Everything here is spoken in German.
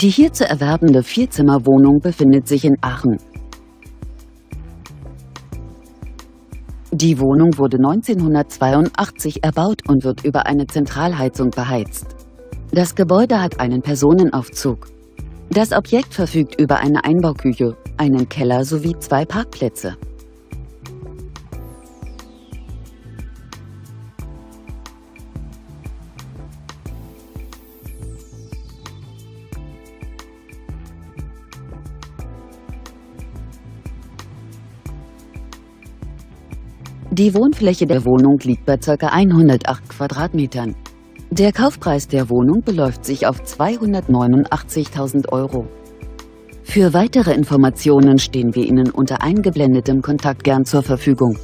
Die hier zu erwerbende Vierzimmerwohnung befindet sich in Aachen. Die Wohnung wurde 1982 erbaut und wird über eine Zentralheizung beheizt. Das Gebäude hat einen Personenaufzug. Das Objekt verfügt über eine Einbauküche, einen Keller sowie zwei Parkplätze. Die Wohnfläche der Wohnung liegt bei ca. 108 Quadratmetern. Der Kaufpreis der Wohnung beläuft sich auf 289.000 Euro. Für weitere Informationen stehen wir Ihnen unter eingeblendetem Kontakt gern zur Verfügung.